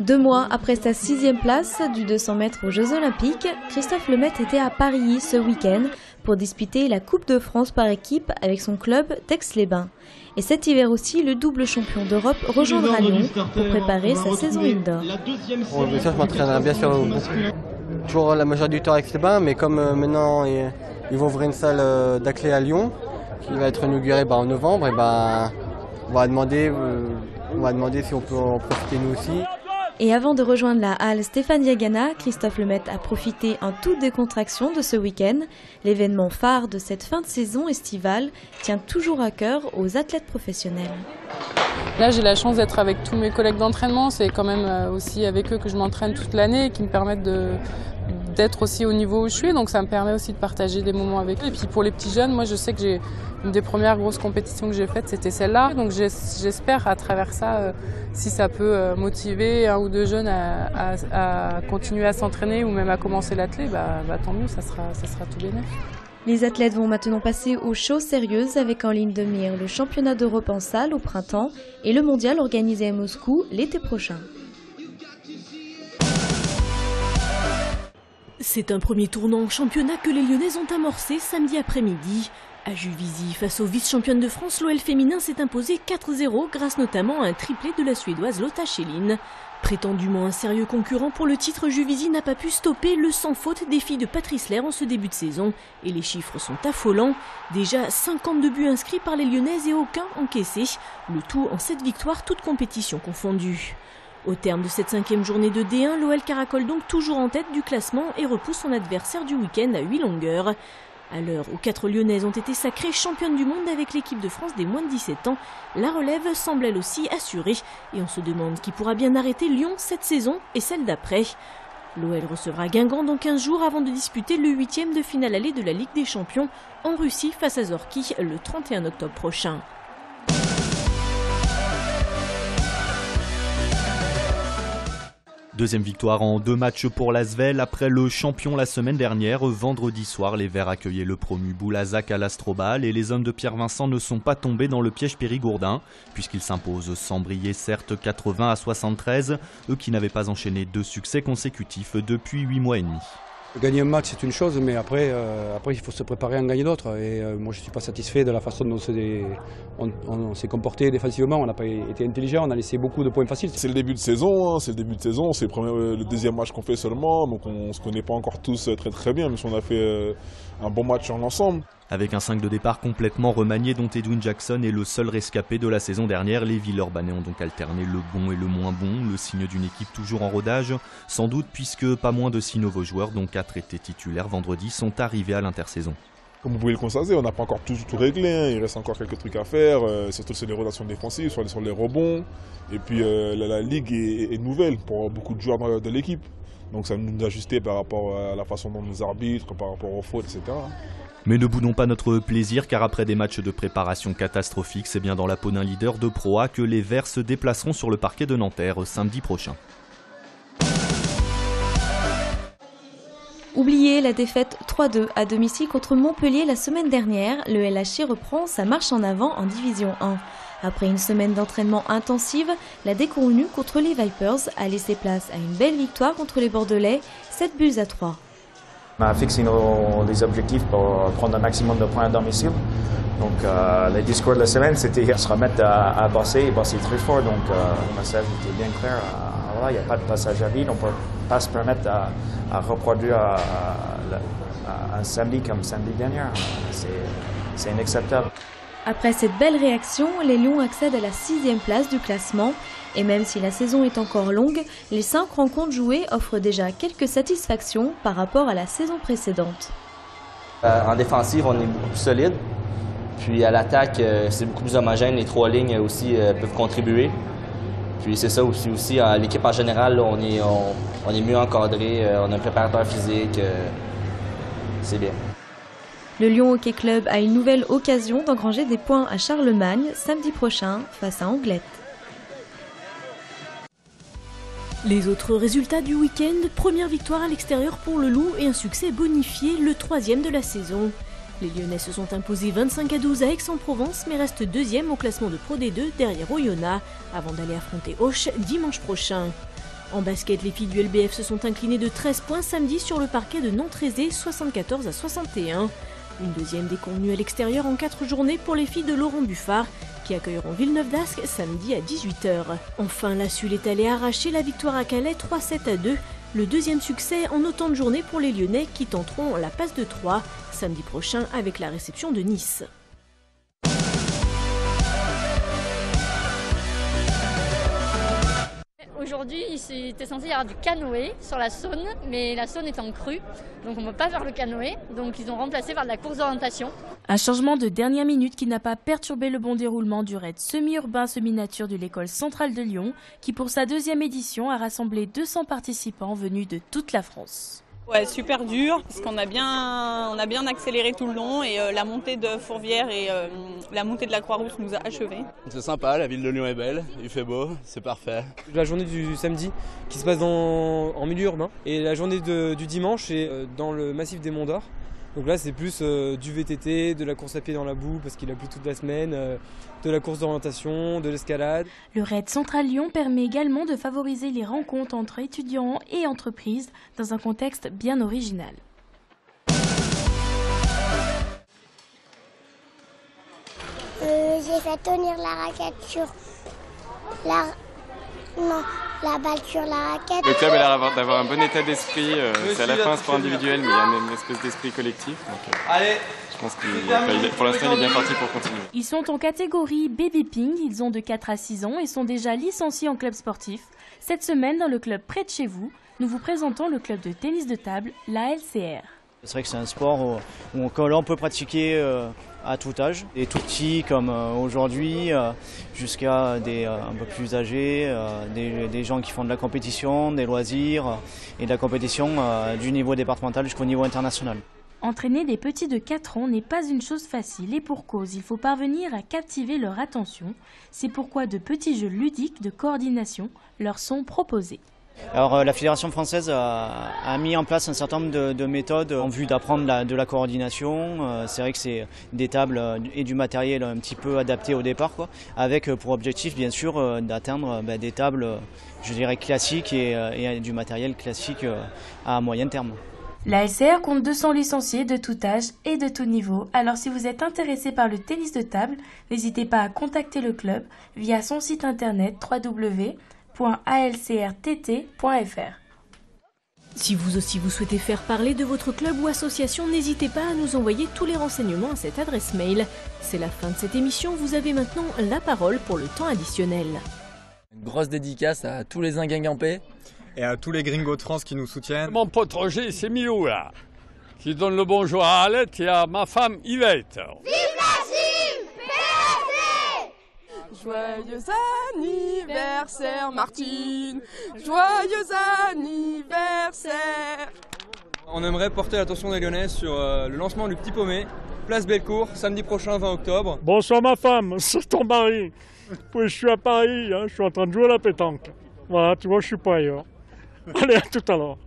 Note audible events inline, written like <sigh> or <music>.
Deux mois après sa sixième place du 200 mètres aux Jeux Olympiques, Christophe Lemaitre était à Paris ce week-end pour disputer la Coupe de France par équipe avec son club d'Aix-les-Bains. Et cet hiver aussi, le double champion d'Europe rejoindra Lyon pour préparer sa saison indoor. Bon, bien sûr, je m'entraînerai bien sûr beaucoup. Toujours la majorité du temps avec les bains, mais comme euh, maintenant ils vont ouvrir une salle euh, d'athlée à Lyon, qui va être inaugurée bah, en novembre, et bah, on, va demander, euh, on va demander si on peut en profiter nous aussi. Et avant de rejoindre la halle Stéphane Diagana, Christophe Lemaitre a profité en toute décontraction de ce week-end. L'événement phare de cette fin de saison estivale tient toujours à cœur aux athlètes professionnels. Là, j'ai la chance d'être avec tous mes collègues d'entraînement. C'est quand même euh, aussi avec eux que je m'entraîne toute l'année et qui me permettent de, d'être aussi au niveau où je suis. Donc ça me permet aussi de partager des moments avec eux. Et puis pour les petits jeunes, moi je sais que j'ai une des premières grosses compétitions que j'ai faites, c'était celle-là. Donc j'espère à travers ça, euh, si ça peut euh, motiver un ou deux jeunes à, continuer à s'entraîner ou même à commencer l'athlète, bah, bah, tant mieux, ça sera, ça sera tout bénéfique. Les athlètes vont maintenant passer aux choses sérieuses avec en ligne de mire le championnat d'Europe en salle au printemps et le mondial organisé à Moscou l'été prochain. C'est un premier tournant en championnat que les Lyonnais ont amorcé samedi après-midi. À Juvisy, face aux vice-championnes de France, l'OL féminin s'est imposé 4-0 grâce notamment à un triplé de la Suédoise Lotta Schelin. Prétendument un sérieux concurrent pour le titre, Juvisy n'a pas pu stopper le sans faute défi de Patrice Lair en ce début de saison. Et les chiffres sont affolants. Déjà 52 buts inscrits par les Lyonnaises et aucun encaissé. Le tout en 7 victoires, toutes compétitions confondues. Au terme de cette cinquième journée de D1, l'OL caracole donc toujours en tête du classement et repousse son adversaire du week-end à 8 longueurs. À l'heure où quatre Lyonnaises ont été sacrées championnes du monde avec l'équipe de France des moins de 17 ans, la relève semble elle aussi assurée et on se demande qui pourra bien arrêter Lyon cette saison et celle d'après. L'OL recevra Guingamp dans 15 jours avant de disputer le huitième de finale allée de la Ligue des Champions en Russie face à Zorki le 31 octobre prochain. Deuxième victoire en deux matchs pour l'Asvel après le champion la semaine dernière. Vendredi soir, les Verts accueillaient le promu Boulazac à l'Astrobal et les hommes de Pierre Vincent ne sont pas tombés dans le piège périgourdin puisqu'ils s'imposent sans briller certes 80 à 73, eux qui n'avaient pas enchaîné deux succès consécutifs depuis huit mois et demi. Gagner un match, c'est une chose, mais après, euh, après, il faut se préparer à en gagner d'autres. Et euh, moi, je ne suis pas satisfait de la façon dont on s'est comporté défensivement. On n'a pas été intelligent, on a laissé beaucoup de points faciles. C'est le début de saison, hein, c'est le début de saison, c'est le, le, deuxième match qu'on fait seulement, donc on ne se connaît pas encore tous très très bien, mais on a fait euh, un bon match en ensemble. Avec un 5 de départ complètement remanié dont Edwin Jackson est le seul rescapé de la saison dernière, les Villeurbanais ont donc alterné le bon et le moins bon, le signe d'une équipe toujours en rodage, sans doute puisque pas moins de 6 nouveaux joueurs, dont 4 étaient titulaires vendredi, sont arrivés à l'intersaison. Comme vous pouvez le constater, on n'a pas encore tout, tout réglé, hein. il reste encore quelques trucs à faire, euh, surtout sur les rotations défensives, sur les, sur les rebonds. Et puis euh, la, ligue est, nouvelle pour beaucoup de joueurs de, de l'équipe. Donc ça nous ajuster par rapport à la façon dont nous arbitres, par rapport aux fautes, etc. Mais ne boudons pas notre plaisir car après des matchs de préparation catastrophiques, c'est bien dans la peau d'un leader de Pro A que les Verts se déplaceront sur le parquet de Nanterre samedi prochain. Oubliez la défaite 3-2 à domicile contre Montpellier la semaine dernière, le LHC reprend sa marche en avant en Division 1. Après une semaine d'entraînement intensive, la déconvenue contre les Vipers a laissé place à une belle victoire contre les Bordelais, 7 buts à 3. On a fixé nos, objectifs pour prendre un maximum de points à domicile. Donc, euh, le discours de la semaine, c'était se remettre à, à bosser et bosser très fort. Donc, euh, le message était bien clair. Euh, voilà, il n'y a pas de passage à vide. On ne peut pas se permettre à, à reproduire à, un samedi comme samedi dernier. C'est inacceptable. Après cette belle réaction, les Lions accèdent à la sixième place du classement. Et même si la saison est encore longue, les cinq rencontres jouées offrent déjà quelques satisfactions par rapport à la saison précédente. Euh, en défensive, on est beaucoup plus solide. Puis à l'attaque, euh, c'est beaucoup plus homogène. Les trois lignes aussi euh, peuvent contribuer. Puis c'est ça aussi. aussi L'équipe en général, là, on, est, on, on, est mieux encadré. on a un préparateur physique. c'est bien. Le Lyon Hockey Club a une nouvelle occasion d'engranger des points à Charlemagne samedi prochain face à Anglette. Les autres résultats du week-end, première victoire à l'extérieur pour le Loup et un succès bonifié, le troisième de la saison. Les Lyonnais se sont imposés 25 à 12 à Aix-en-Provence mais restent deuxième au classement de Pro D2 derrière Oyonnax avant d'aller affronter Auch dimanche prochain. En basket, les filles du LBF se sont inclinées de 13 points samedi sur le parquet de Nantes-Rézé, 74 à 61. Une deuxième déconvenue à l'extérieur en 4 journées pour les filles de Laurent Buffard, qui accueilleront Villeneuve d'Ascq samedi à 18h. Enfin, la Sulle est allée arracher la victoire à Calais 3-7 à 2, le deuxième succès en autant de journées pour les Lyonnais qui tenteront la passe de 3 samedi prochain avec la réception de Nice. Aujourd'hui, il était censé y avoir du canoë sur la Saône, mais la Saône est en crue, donc on ne peut pas faire le canoë. Donc ils ont remplacé par de la course d'orientation. Un changement de dernière minute qui n'a pas perturbé le bon déroulement du raid semi-urbain semi-nature de l'école centrale de Lyon, qui pour sa deuxième édition a rassemblé 200 participants venus de toute la France. Ouais, super dur, parce qu'on a bien, on a bien accéléré tout le long et euh, la montée de Fourvière et euh, la montée de la Croix-Rousse nous a achevés. C'est sympa, la ville de Lyon est belle, il fait beau, c'est parfait. La journée du samedi qui se passe dans, en milieu urbain et la journée de, du dimanche est euh, dans le massif des Monts d'Or. Donc là, c'est plus euh, du VTT, de la course à pied dans la boue parce qu'il a plu toute la semaine, euh, de la course d'orientation, de l'escalade. Le raid Central Lyon permet également de favoriser les rencontres entre étudiants et entreprises dans un contexte bien original. Euh, J'ai fait tenir la raquette sur la non, la balle sur la raquette. Le club a l'air d'avoir un bon état d'esprit. Euh, c'est à la fin un sport individuel, mais il y a une espèce d'esprit collectif. Donc, euh, Allez je pense qu'il, pour l'instant, il est bien parti pour continuer. Ils sont en catégorie Baby Ping. Ils ont de 4 à 6 ans et sont déjà licenciés en club sportif. Cette semaine, dans le club près de chez vous, nous vous présentons le club de tennis de table, la LCR. C'est vrai que c'est un sport où, où on peut pratiquer euh, à tout âge, des tout petits comme euh, aujourd'hui, euh, jusqu'à des euh, un peu plus âgés, des, des, gens qui font de la compétition, des loisirs et de la compétition du niveau départemental jusqu'au niveau international. Entraîner des petits de 4 ans n'est pas une chose facile et pour cause, il faut parvenir à captiver leur attention. C'est pourquoi de petits jeux ludiques de coordination leur sont proposés. Alors euh, la Fédération française a, mis en place un certain nombre de, de méthodes en vue d'apprendre de la coordination. Euh, c'est vrai que c'est des tables euh, et du matériel un petit peu adapté au départ, quoi, avec pour objectif bien sûr d'atteindre bah, des tables, je dirais classiques et, et du matériel classique à moyen terme. La LCR compte 200 licenciés de tout âge et de tout niveau. Alors si vous êtes intéressé par le tennis de table, n'hésitez pas à contacter le club via son site internet www alcrtt.fr. Si vous aussi vous souhaitez faire parler de votre club ou association, n'hésitez pas à nous envoyer tous les renseignements à cette adresse mail. C'est la fin de cette émission, vous avez maintenant la parole pour le temps additionnel. Une grosse dédicace à tous les inguingampés et à tous les gringos de France qui nous soutiennent. Mon pote Roger, c'est Milou là, qui donne le bonjour à Alette et à ma femme Yvette. Vive la Chine Joyeux anniversaire Martine Joyeux anniversaire On aimerait porter l'attention des Lyonnais sur euh, le lancement du Petit Paumé, place Bellecour, samedi prochain 20 octobre. Bonsoir ma femme, <laughs> c'est ton mari. Oui, je suis à Paris, hein, je suis en train de jouer à la pétanque. Voilà, tu vois, je suis pas ailleurs. <laughs> Allez, à tout à l'heure.